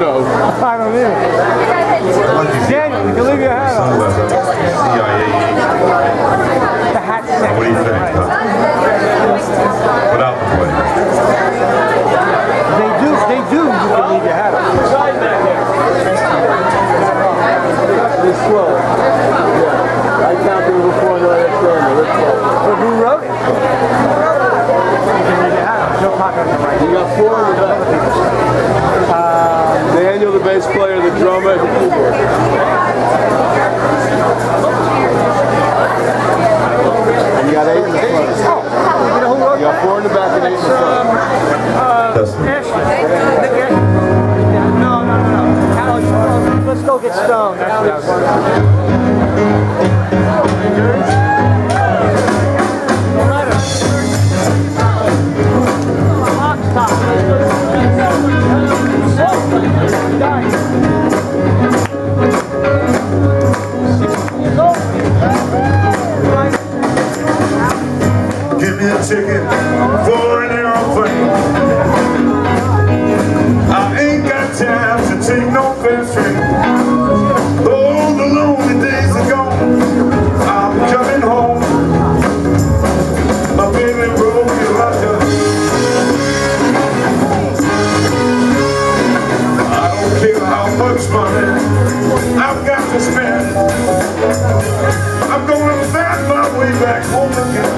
know? I don't either. Daniel, you can leave your hat on. The hat What do you think? huh? Without the play. They do, they do, you can leave your hat on. It's slow. Yeah. I counted before and I understand it. It's slow. But who wrote it? You can leave your hat on. No pocket on the right. You got four in the back. Daniel, the bass player, the drummer, the keyboard. And you got eight in the front. Oh, you know who wrote You got four in the back and eight in the front. That's Ashley. Nick Ashley. No, no, no, no. Alex, let's go get stoned. That's ticket for an aeroplane. I ain't got time to take no fast train. Oh, the lonely days are gone. I'm coming home. My baby don't care how much money I've got to spend. I'm gonna find my way back home again.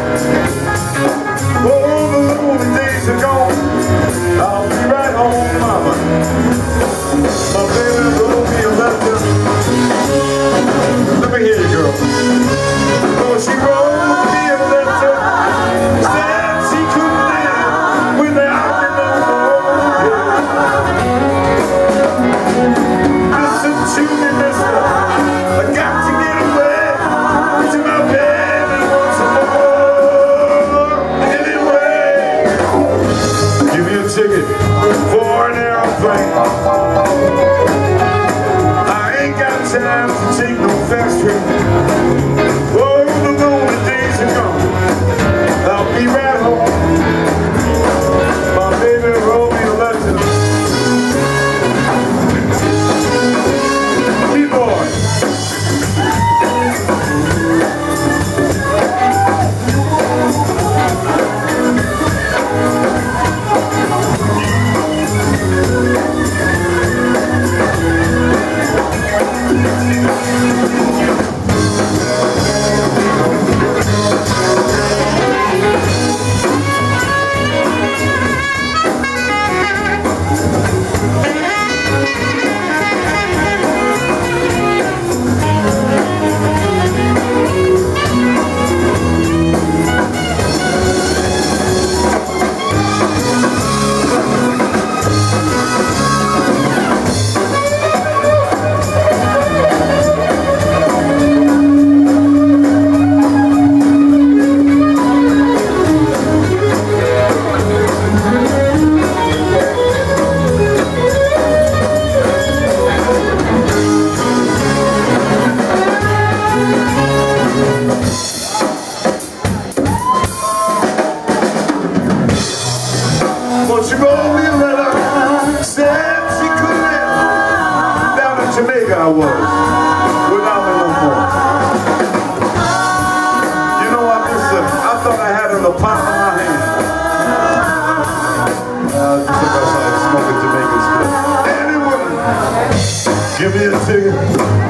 singing.